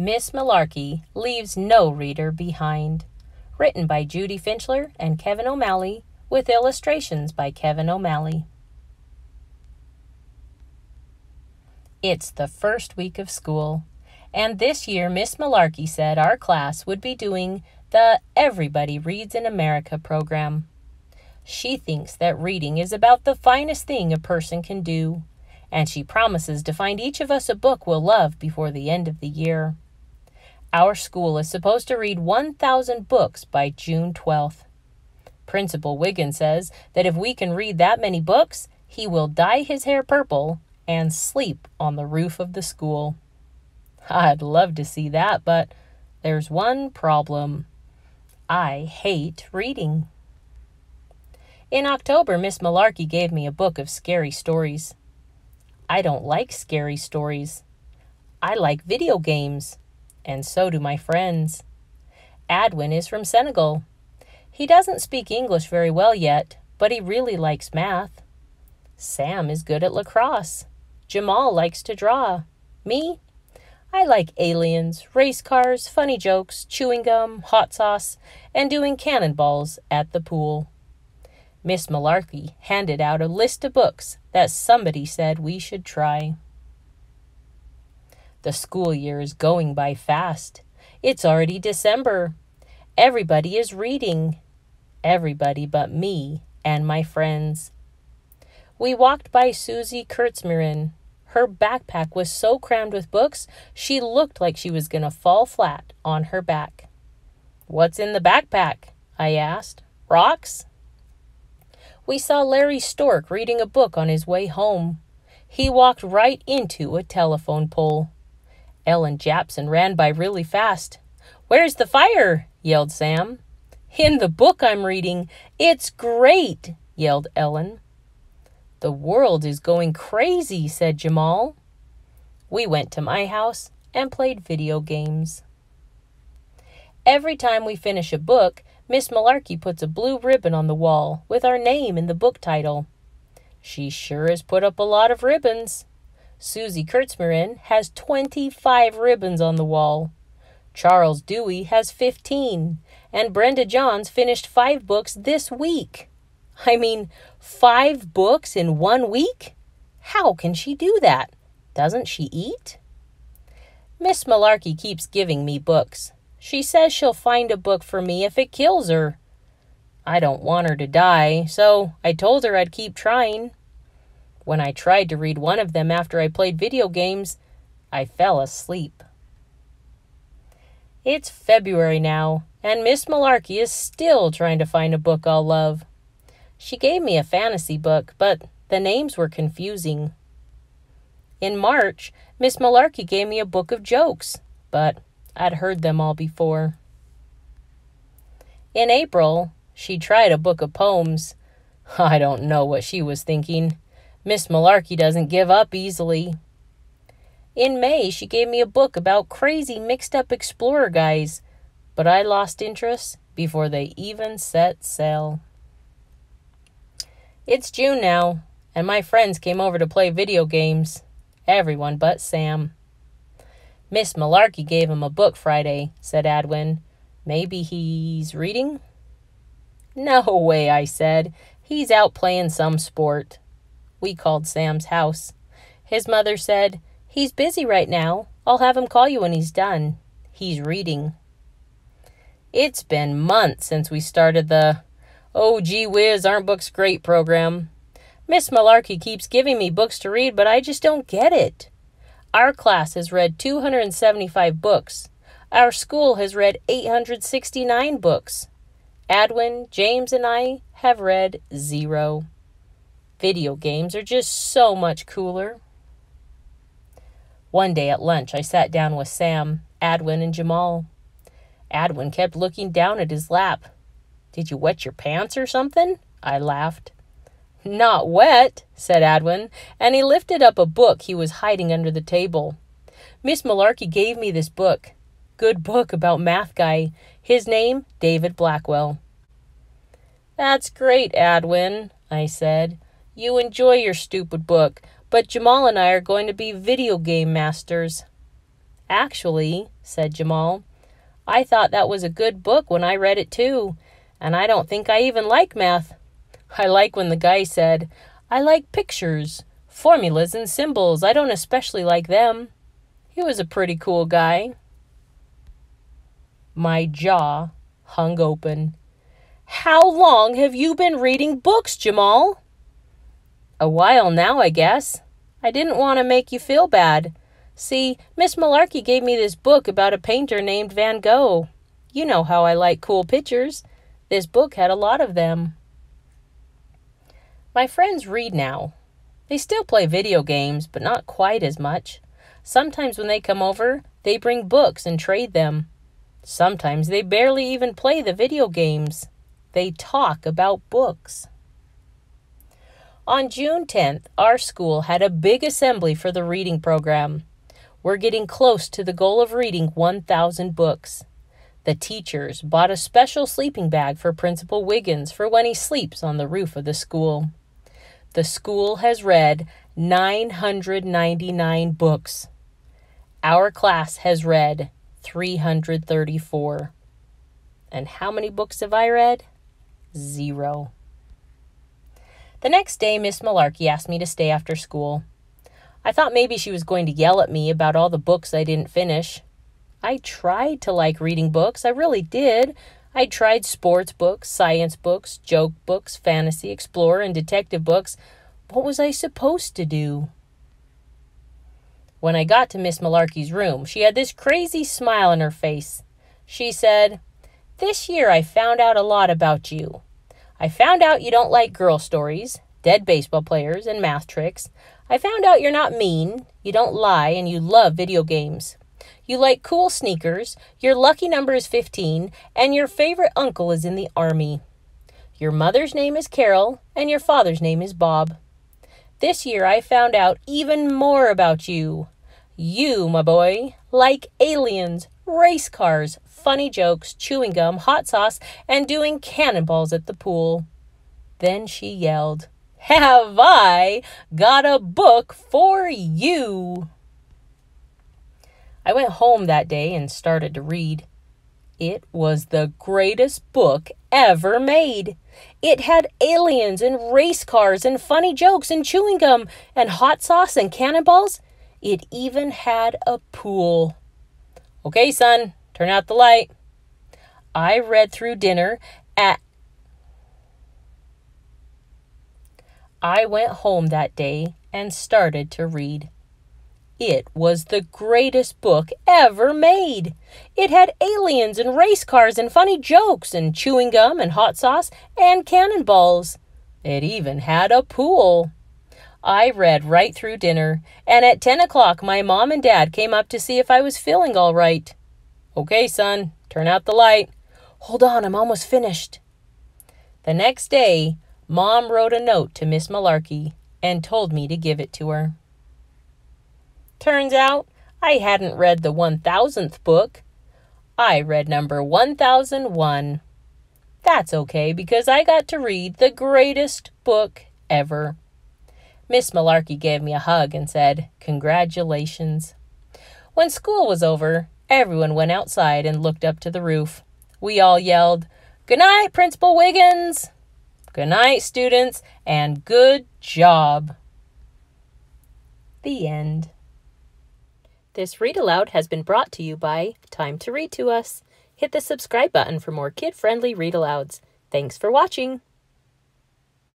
Miss Malarkey leaves no reader behind. Written by Judy Finchler and Kevin O'Malley, with illustrations by Kevin O'Malley. It's the first week of school, and this year Miss Malarkey said our class would be doing the Everybody Reads in America program. She thinks that reading is about the finest thing a person can do, and she promises to find each of us a book we'll love before the end of the year. Our school is supposed to read 1,000 books by June 12th. Principal Wiggins says that if we can read that many books, he will dye his hair purple and sleep on the roof of the school. I'd love to see that, but there's one problem. I hate reading. In October, Miss Malarkey gave me a book of scary stories. I don't like scary stories. I like video games and so do my friends. Adwin is from Senegal. He doesn't speak English very well yet, but he really likes math. Sam is good at lacrosse. Jamal likes to draw. Me? I like aliens, race cars, funny jokes, chewing gum, hot sauce, and doing cannonballs at the pool. Miss Malarkey handed out a list of books that somebody said we should try. The school year is going by fast. It's already December. Everybody is reading. Everybody but me and my friends. We walked by Susie Kurtzmirin. Her backpack was so crammed with books, she looked like she was going to fall flat on her back. What's in the backpack? I asked. Rocks? We saw Larry Stork reading a book on his way home. He walked right into a telephone pole. Ellen Japson ran by really fast. Where's the fire? yelled Sam. In the book I'm reading. It's great, yelled Ellen. The world is going crazy, said Jamal. We went to my house and played video games. Every time we finish a book, Miss Malarkey puts a blue ribbon on the wall with our name in the book title. She sure has put up a lot of ribbons. Susie Kurtzmarin has 25 ribbons on the wall. Charles Dewey has 15. And Brenda Johns finished five books this week. I mean, five books in one week? How can she do that? Doesn't she eat? Miss Malarkey keeps giving me books. She says she'll find a book for me if it kills her. I don't want her to die, so I told her I'd keep trying. When I tried to read one of them after I played video games, I fell asleep. It's February now, and Miss Malarkey is still trying to find a book I'll love. She gave me a fantasy book, but the names were confusing. In March, Miss Malarkey gave me a book of jokes, but I'd heard them all before. In April, she tried a book of poems. I don't know what she was thinking. Miss Malarkey doesn't give up easily. In May, she gave me a book about crazy mixed up explorer guys, but I lost interest before they even set sail. It's June now, and my friends came over to play video games. Everyone but Sam. Miss Malarkey gave him a book Friday, said Adwin. Maybe he's reading? No way, I said. He's out playing some sport. We called Sam's house. His mother said, He's busy right now. I'll have him call you when he's done. He's reading. It's been months since we started the Oh gee whiz, aren't books great program. Miss Malarkey keeps giving me books to read, but I just don't get it. Our class has read 275 books. Our school has read 869 books. Adwin, James, and I have read zero. Video games are just so much cooler. One day at lunch, I sat down with Sam, Adwin, and Jamal. Adwin kept looking down at his lap. Did you wet your pants or something? I laughed. Not wet, said Adwin, and he lifted up a book he was hiding under the table. Miss Malarkey gave me this book. Good book about math guy. His name, David Blackwell. That's great, Adwin, I said. You enjoy your stupid book, but Jamal and I are going to be video game masters. Actually, said Jamal, I thought that was a good book when I read it too, and I don't think I even like math. I like when the guy said, I like pictures, formulas, and symbols. I don't especially like them. He was a pretty cool guy. My jaw hung open. How long have you been reading books, Jamal? A while now, I guess. I didn't want to make you feel bad. See, Miss Malarkey gave me this book about a painter named Van Gogh. You know how I like cool pictures. This book had a lot of them. My friends read now. They still play video games, but not quite as much. Sometimes when they come over, they bring books and trade them. Sometimes they barely even play the video games. They talk about books. On June 10th, our school had a big assembly for the reading program. We're getting close to the goal of reading 1,000 books. The teachers bought a special sleeping bag for Principal Wiggins for when he sleeps on the roof of the school. The school has read 999 books. Our class has read 334. And how many books have I read? Zero. The next day, Miss Malarkey asked me to stay after school. I thought maybe she was going to yell at me about all the books I didn't finish. I tried to like reading books, I really did. I tried sports books, science books, joke books, fantasy, explorer, and detective books. What was I supposed to do? When I got to Miss Malarkey's room, she had this crazy smile on her face. She said, This year I found out a lot about you. I found out you don't like girl stories, dead baseball players, and math tricks. I found out you're not mean, you don't lie, and you love video games. You like cool sneakers, your lucky number is 15, and your favorite uncle is in the army. Your mother's name is Carol, and your father's name is Bob. This year I found out even more about you. You, my boy, like aliens, race cars, funny jokes, chewing gum, hot sauce, and doing cannonballs at the pool. Then she yelled, have I got a book for you? I went home that day and started to read. It was the greatest book ever made. It had aliens and race cars and funny jokes and chewing gum and hot sauce and cannonballs. It even had a pool. Okay, son, turn out the light. I read through dinner at I went home that day and started to read. It was the greatest book ever made. It had aliens and race cars and funny jokes and chewing gum and hot sauce and cannonballs. It even had a pool. I read right through dinner, and at 10 o'clock my mom and dad came up to see if I was feeling all right. Okay, son, turn out the light. Hold on, I'm almost finished. The next day, Mom wrote a note to Miss Malarkey and told me to give it to her. Turns out I hadn't read the 1000th book. I read number 1001. That's okay because I got to read the greatest book ever. Miss Malarkey gave me a hug and said, Congratulations. When school was over, everyone went outside and looked up to the roof. We all yelled, Good night, Principal Wiggins! Good night, students, and good job. The end. This read aloud has been brought to you by Time to Read to Us. Hit the subscribe button for more kid friendly read alouds. Thanks for watching.